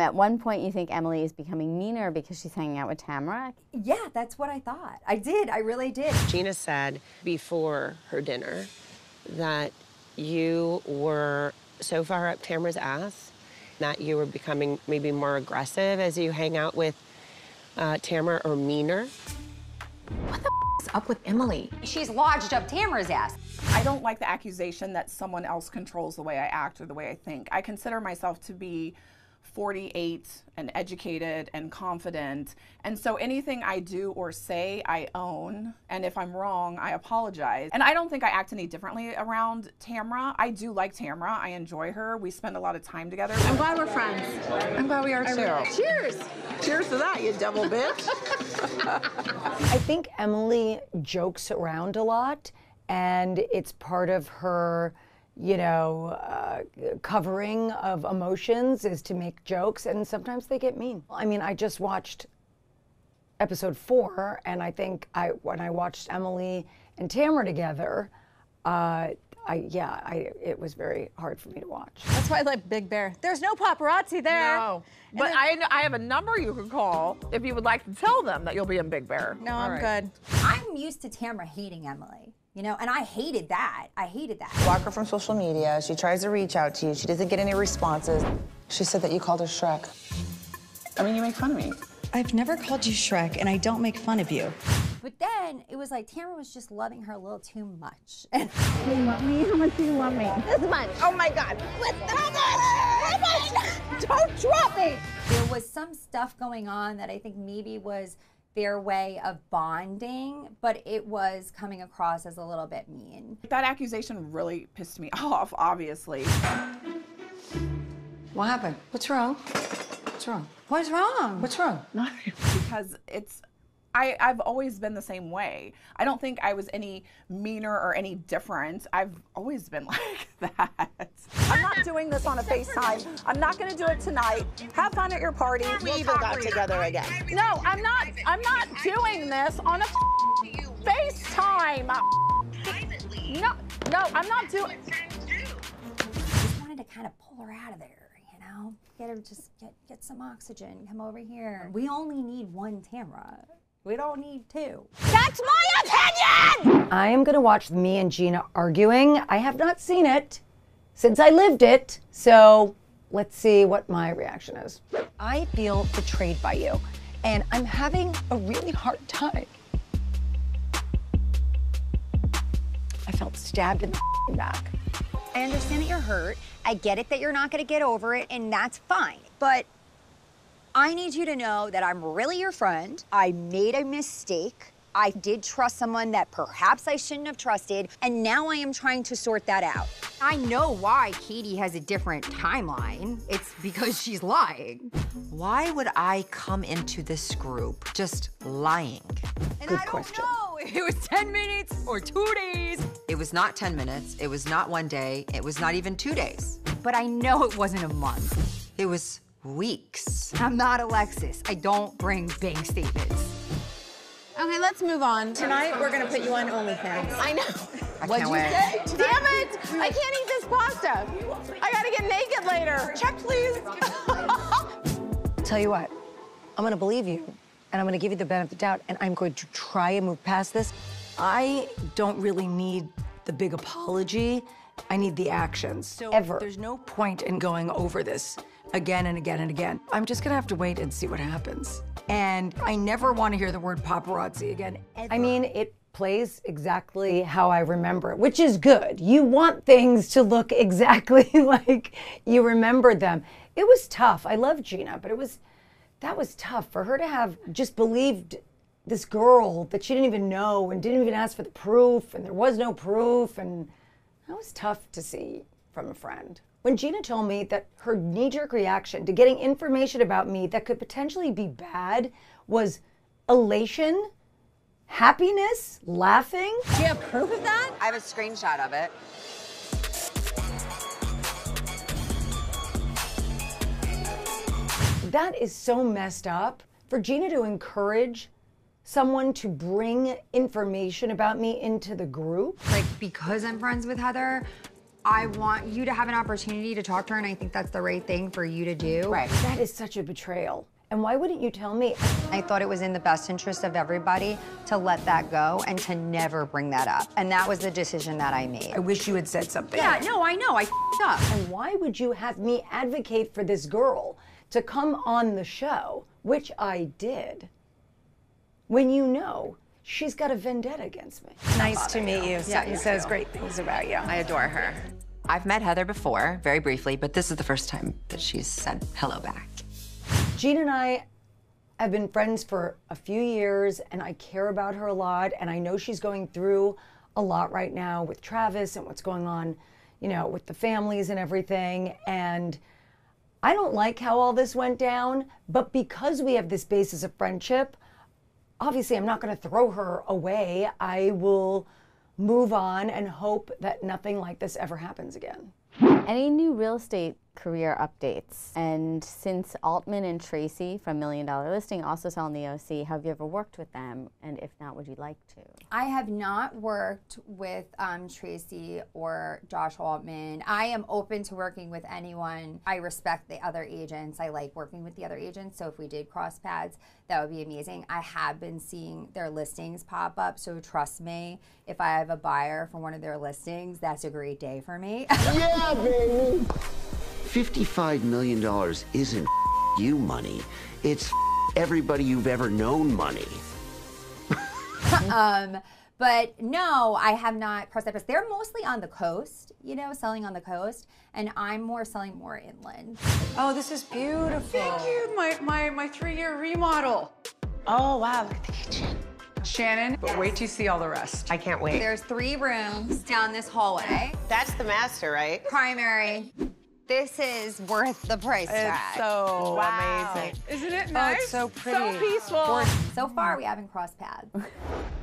At one point, you think Emily is becoming meaner because she's hanging out with Tamra. Yeah, that's what I thought. I did. I really did. Gina said before her dinner that you were so far up Tamra's ass that you were becoming maybe more aggressive as you hang out with uh, Tamra or meaner. What the is up with Emily? She's lodged up Tamra's ass. I don't like the accusation that someone else controls the way I act or the way I think. I consider myself to be 48 and educated and confident. And so anything I do or say, I own. And if I'm wrong, I apologize. And I don't think I act any differently around Tamra. I do like Tamra. I enjoy her. We spend a lot of time together. I'm glad we're friends. I'm glad we are too. Cheers. Cheers to that, you devil bitch. I think Emily jokes around a lot, and it's part of her you know, uh, covering of emotions is to make jokes, and sometimes they get mean. I mean, I just watched episode four, and I think I when I watched Emily and Tamra together, uh, I yeah, I it was very hard for me to watch. That's why I like Big Bear. There's no paparazzi there. No, but then, I I have a number you can call if you would like to tell them that you'll be in Big Bear. No, All I'm right. good. I'm used to Tamra hating Emily. You know, and I hated that. I hated that. Block her from social media. She tries to reach out to you. She doesn't get any responses. She said that you called her Shrek. I mean, you make fun of me. I've never called you Shrek, and I don't make fun of you. But then it was like Tamra was just loving her a little too much. And do you love me? How much do you love me? This much. Oh my God. Listen, don't drop me. There was some stuff going on that I think maybe was their way of bonding, but it was coming across as a little bit mean. That accusation really pissed me off, obviously. What happened? What's wrong? What's wrong? What's wrong? What's wrong? Nothing. because it's I, I've always been the same way. I don't think I was any meaner or any different. I've always been like that. I'm not doing this on a FaceTime. I'm not going to do it tonight. Have fun at your party. We even got together again. No, I'm not. I'm not doing this on a FaceTime. No, no, I'm not doing. Just wanted to kind of pull her out of there you know, get her just get get some oxygen. Come over here. We only need one Tamra. We don't need two. That's my opinion! I am going to watch me and Gina arguing. I have not seen it since I lived it, so let's see what my reaction is. I feel betrayed by you, and I'm having a really hard time. I felt stabbed in the back. I understand that you're hurt. I get it that you're not going to get over it, and that's fine. But I need you to know that I'm really your friend. I made a mistake. I did trust someone that perhaps I shouldn't have trusted, and now I am trying to sort that out. I know why Katie has a different timeline. It's because she's lying. Why would I come into this group just lying? And Good I question. don't know if it was 10 minutes or two days. It was not 10 minutes. It was not one day. It was not even two days. But I know it wasn't a month. It was weeks. I'm not Alexis. I don't bring bank statements. Okay, let's move on. Tonight, we're gonna put you on OnlyFans. I know. I What'd can't you wait. say? Damn it! I can't eat this pasta. I gotta get naked later. Check, please. Tell you what, I'm gonna believe you, and I'm gonna give you the benefit of the doubt, and I'm going to try and move past this. I don't really need the big apology. I need the actions. So Ever. There's no point in going over this again and again and again. I'm just gonna have to wait and see what happens. And I never want to hear the word paparazzi again. Ever. I mean, it plays exactly how I remember it, which is good. You want things to look exactly like you remember them. It was tough. I love Gina, but it was that was tough for her to have just believed this girl that she didn't even know and didn't even ask for the proof and there was no proof and that was tough to see from a friend. When Gina told me that her knee jerk reaction to getting information about me that could potentially be bad was elation, happiness, laughing. Do you have proof of that? I have a screenshot of it. That is so messed up. For Gina to encourage someone to bring information about me into the group. Like, because I'm friends with Heather, I want you to have an opportunity to talk to her, and I think that's the right thing for you to do. Right. That is such a betrayal. And why wouldn't you tell me? I thought it was in the best interest of everybody to let that go and to never bring that up. And that was the decision that I made. I wish you had said something. Yeah, no, I know. I f***ed up. And why would you have me advocate for this girl to come on the show, which I did, when you know she's got a vendetta against me? Nice to meet you. Sutton says great things about you. I adore her. I've met Heather before, very briefly, but this is the first time that she's said hello back. Gina and I have been friends for a few years, and I care about her a lot. And I know she's going through a lot right now with Travis and what's going on, you know, with the families and everything. And I don't like how all this went down, but because we have this basis of friendship, obviously I'm not going to throw her away. I will move on and hope that nothing like this ever happens again. Any new real estate career updates? And since Altman and Tracy from Million Dollar Listing also sell in the OC, have you ever worked with them? And if not, would you like to? I have not worked with um, Tracy or Josh Altman. I am open to working with anyone. I respect the other agents. I like working with the other agents. So if we did cross paths, that would be amazing. I have been seeing their listings pop up. So trust me, if I have a buyer for one of their listings, that's a great day for me. yeah, baby. $55 million isn't you money. It's everybody you've ever known money. um, but no, I have not crossed that path. They're mostly on the coast, you know, selling on the coast, and I'm more selling more inland. Oh, this is beautiful. Thank you. My my my three-year remodel. Oh wow, look at the kitchen. Shannon, but wait till you see all the rest. I can't wait. There's three rooms down this hallway. That's the master, right? Primary. This is worth the price tag. It's so wow. amazing. Isn't it nice? Oh, it's so pretty. So peaceful. So far, we haven't crossed paths.